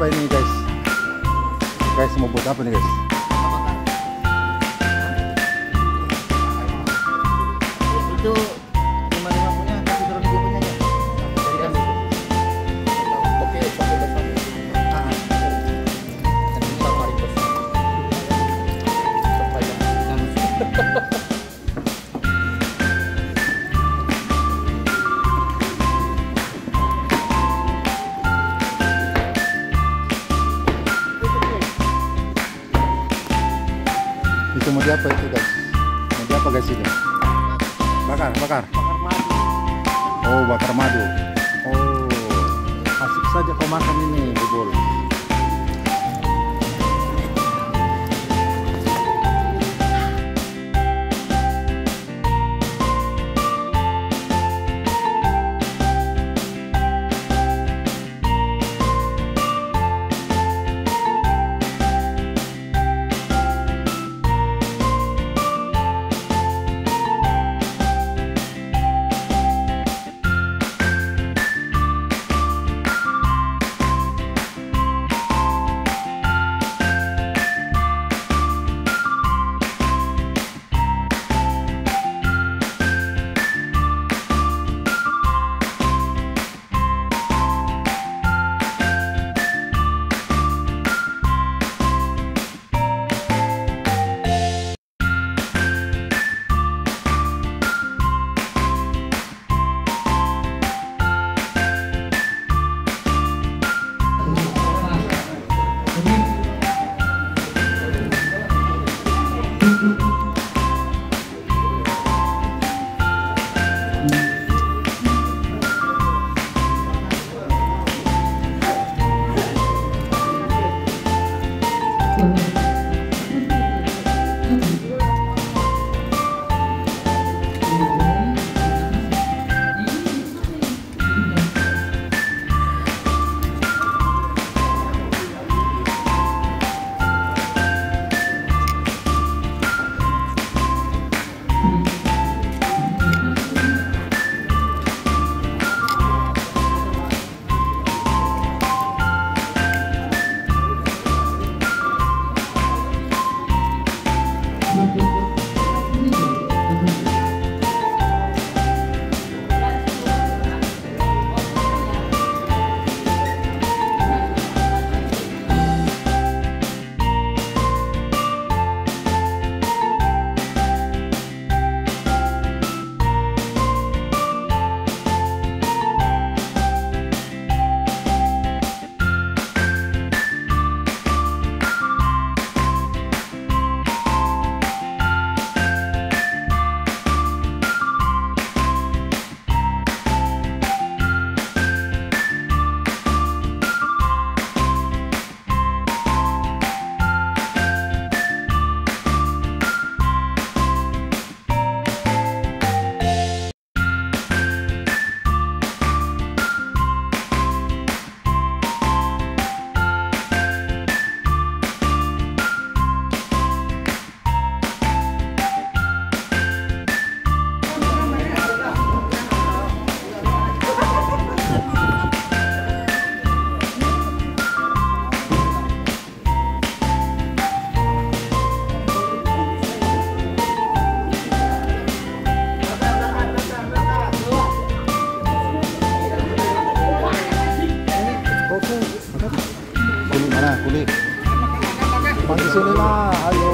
apa ini guys. Guys mau buat apa nih guys. Diapa itu guys? Mau diapa guys ini? Bakar, bakar. Oh, bakar madu. Oh, asik saja kau makan ini, bubur. Mandi sini lah, ayo.